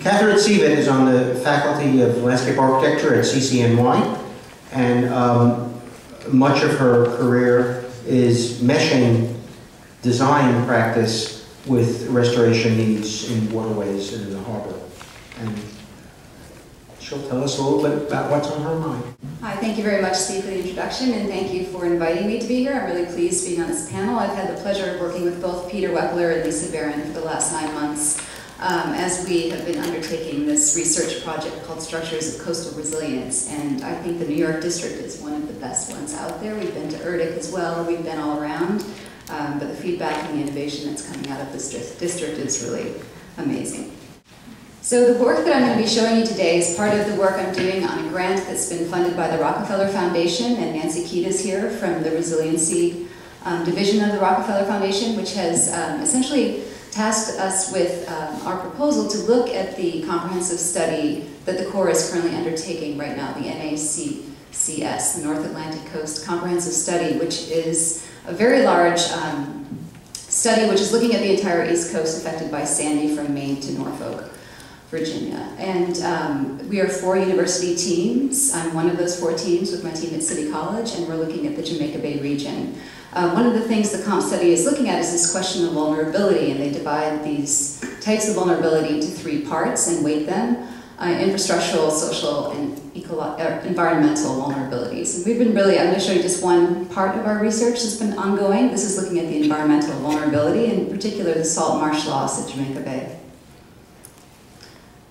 Catherine Seavitt is on the Faculty of Landscape Architecture at CCNY, and um, much of her career is meshing design practice with restoration needs in waterways and in the harbor. And she'll tell us a little bit about what's on her mind. Hi, thank you very much, Steve, for the introduction, and thank you for inviting me to be here. I'm really pleased to be on this panel. I've had the pleasure of working with both Peter Weppler and Lisa Barron for the last nine months um, as we have been undertaking this research project called Structures of Coastal Resilience. And I think the New York District is one of the best ones out there. We've been to ERDC as well, we've been all around. Um, but the feedback and the innovation that's coming out of this district is really amazing. So the work that I'm going to be showing you today is part of the work I'm doing on a grant that's been funded by the Rockefeller Foundation, and Nancy Kete is here from the Resiliency um, Division of the Rockefeller Foundation, which has um, essentially tasked us with um, our proposal to look at the comprehensive study that the Corps is currently undertaking right now, the NACCS, the North Atlantic Coast Comprehensive Study, which is a very large um, study which is looking at the entire East Coast affected by Sandy from Maine to Norfolk. Virginia. And um, we are four university teams. I'm one of those four teams with my team at City College, and we're looking at the Jamaica Bay region. Uh, one of the things the comp study is looking at is this question of vulnerability, and they divide these types of vulnerability into three parts and weight them, uh, infrastructural, social, and uh, environmental vulnerabilities. And we've been really, I'm going to show you just one part of our research that's been ongoing. This is looking at the environmental vulnerability, in particular the salt marsh loss at Jamaica Bay.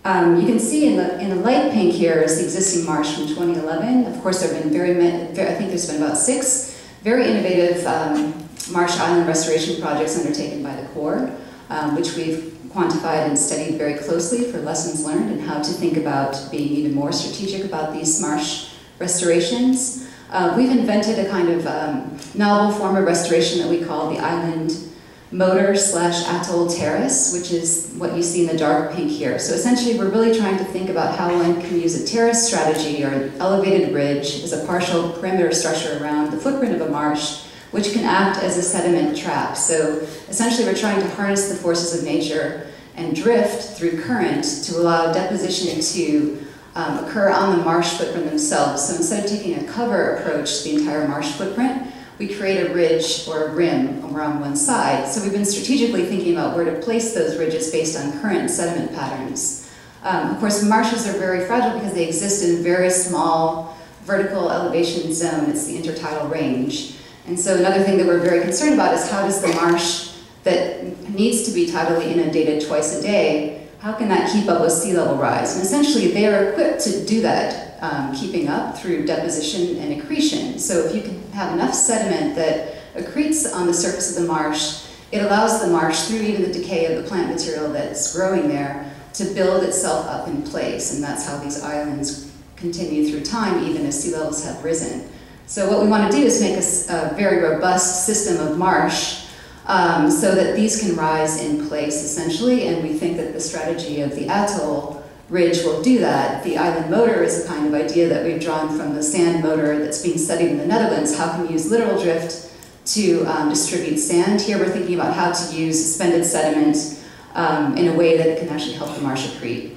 Um, you can see in the, in the light pink here is the existing marsh from 2011. Of course, there have been very, many, I think there's been about six very innovative um, marsh island restoration projects undertaken by the Corps, um, which we've quantified and studied very closely for lessons learned and how to think about being even more strategic about these marsh restorations. Uh, we've invented a kind of um, novel form of restoration that we call the island motor slash atoll terrace, which is what you see in the dark pink here. So essentially we're really trying to think about how one can use a terrace strategy or an elevated ridge as a partial perimeter structure around the footprint of a marsh, which can act as a sediment trap. So essentially we're trying to harness the forces of nature and drift through current to allow deposition to um, occur on the marsh footprint themselves. So instead of taking a cover approach to the entire marsh footprint, we create a ridge or a rim around one side. So we've been strategically thinking about where to place those ridges based on current sediment patterns. Um, of course, marshes are very fragile because they exist in very small vertical elevation zone. It's the intertidal range. And so another thing that we're very concerned about is how does the marsh that needs to be tidally inundated twice a day, how can that keep up with sea level rise? And essentially they are equipped to do that, um, keeping up through deposition and accretion. So if you can have enough sediment that accretes on the surface of the marsh, it allows the marsh, through even the decay of the plant material that's growing there, to build itself up in place. And that's how these islands continue through time, even as sea levels have risen. So what we want to do is make a, a very robust system of marsh um, so that these can rise in place, essentially. And we think that the strategy of the atoll Ridge will do that. The island motor is a kind of idea that we've drawn from the sand motor that's being studied in the Netherlands. How can we use littoral drift to um, distribute sand? Here we're thinking about how to use suspended sediment um, in a way that can actually help the marsh accrete.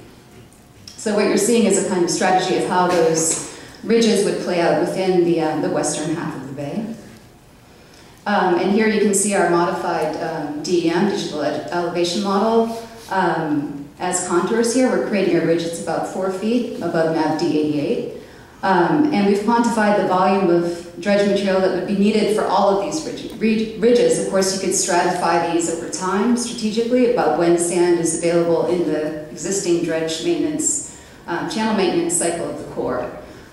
So what you're seeing is a kind of strategy of how those ridges would play out within the, uh, the western half of the bay. Um, and here you can see our modified um, DEM, digital elevation model. Um, as contours here. We're creating a ridge that's about four feet above NAVD88. Um, and we've quantified the volume of dredge material that would be needed for all of these ridges. Of course, you could stratify these over time strategically about when sand is available in the existing dredge maintenance, um, channel maintenance cycle of the Corps.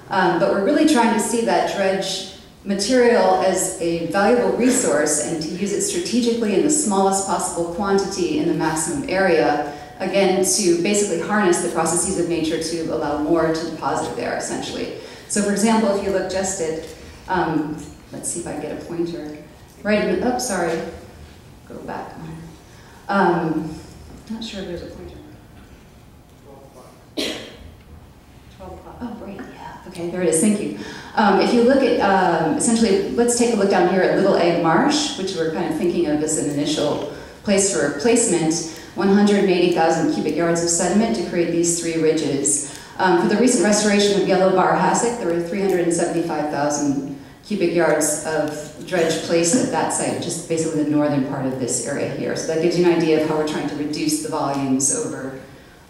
Um, but we're really trying to see that dredge material as a valuable resource and to use it strategically in the smallest possible quantity in the maximum area again, to basically harness the processes of nature to allow more to deposit there, essentially. So for example, if you look just at, um, let's see if I can get a pointer, right in the, oh, sorry, go back. Um, not sure if there's a pointer. 12 o'clock, oh, great, yeah, okay, there it is, thank you. Um, if you look at, um, essentially, let's take a look down here at Little Egg Marsh, which we're kind of thinking of as an initial place for placement. 180,000 cubic yards of sediment to create these three ridges. Um, for the recent restoration of Yellow Bar Hassock, there were 375,000 cubic yards of dredge placed at that site, is basically the northern part of this area here. So that gives you an idea of how we're trying to reduce the volumes over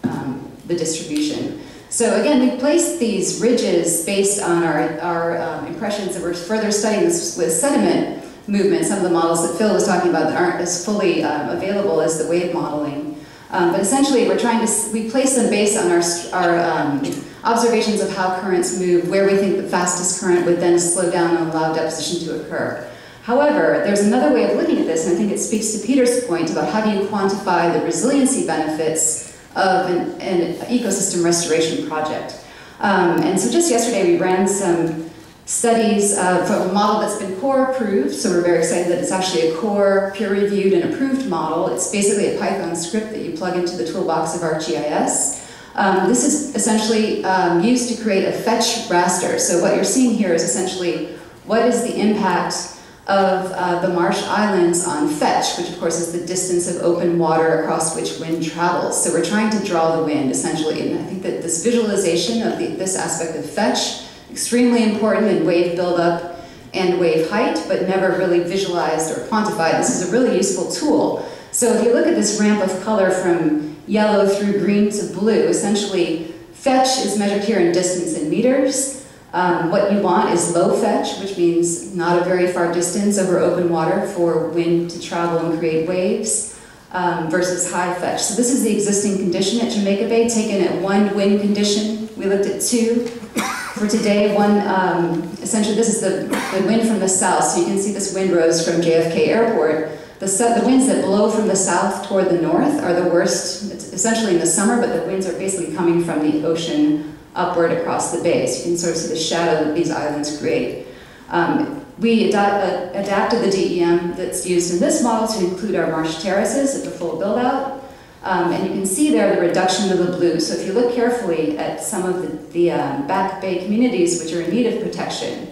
um, the distribution. So again, we placed these ridges based on our, our um, impressions that we're further studying this with sediment movement, some of the models that Phil was talking about that aren't as fully um, available as the wave modeling. Um, but essentially, we're trying to, we place them based on our, our um, observations of how currents move, where we think the fastest current would then slow down and allow deposition to occur. However, there's another way of looking at this, and I think it speaks to Peter's point about how do you quantify the resiliency benefits of an, an ecosystem restoration project. Um, and so just yesterday we ran some studies uh, from a model that's been Corps approved, so we're very excited that it's actually a Corps peer reviewed and approved model. It's basically a Python script that you plug into the toolbox of ArcGIS. Um, this is essentially um, used to create a fetch raster. So what you're seeing here is essentially what is the impact of uh, the marsh islands on fetch, which of course is the distance of open water across which wind travels. So we're trying to draw the wind essentially, and I think that this visualization of the, this aspect of fetch, extremely important in wave buildup and wave height, but never really visualized or quantified. This is a really useful tool. So if you look at this ramp of color from yellow through green to blue, essentially fetch is measured here in distance in meters, um, what you want is low fetch, which means not a very far distance over open water for wind to travel and create waves, um, versus high fetch. So this is the existing condition at Jamaica Bay, taken at one wind condition. We looked at two. For today, one, um, essentially this is the, the wind from the south, so you can see this wind rose from JFK Airport. The, the winds that blow from the south toward the north are the worst, it's essentially in the summer, but the winds are basically coming from the ocean upward across the bay. So you can sort of see the shadow that these islands create. Um, we ad uh, adapted the DEM that's used in this model to include our marsh terraces at the full build out. Um, and you can see there the reduction of the blue. So if you look carefully at some of the, the um, back bay communities which are in need of protection,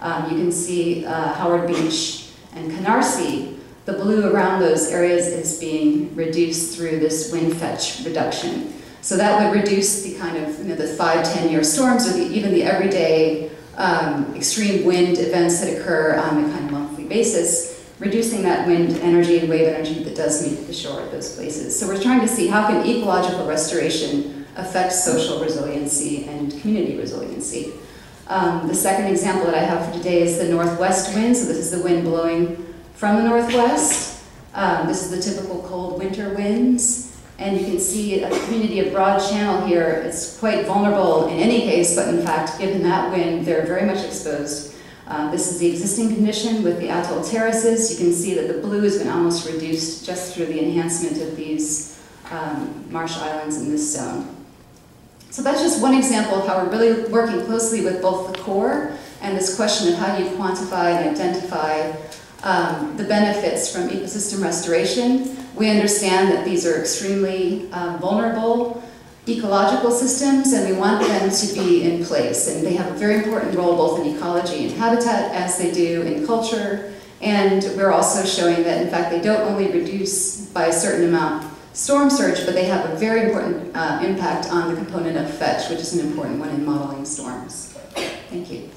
um, you can see uh, Howard Beach and Canarsie. The blue around those areas is being reduced through this wind fetch reduction. So that would reduce the kind of, you know, the five, 10 year storms or the, even the everyday um, extreme wind events that occur on a kind of monthly basis, reducing that wind energy and wave energy that does meet the shore at those places. So we're trying to see how can ecological restoration affect social resiliency and community resiliency. Um, the second example that I have for today is the northwest wind. So this is the wind blowing from the northwest. Um, this is the typical cold winter winds. And you can see a community of Broad Channel here. It's quite vulnerable in any case, but in fact, given that wind, they're very much exposed. Uh, this is the existing condition with the atoll terraces. You can see that the blue has been almost reduced just through the enhancement of these um, marsh islands in this zone. So that's just one example of how we're really working closely with both the Corps and this question of how you quantify and identify um, the benefits from ecosystem restoration we understand that these are extremely um, vulnerable ecological systems and we want them to be in place. And they have a very important role both in ecology and habitat as they do in culture. And we're also showing that, in fact, they don't only reduce by a certain amount storm surge, but they have a very important uh, impact on the component of fetch, which is an important one in modeling storms. Thank you.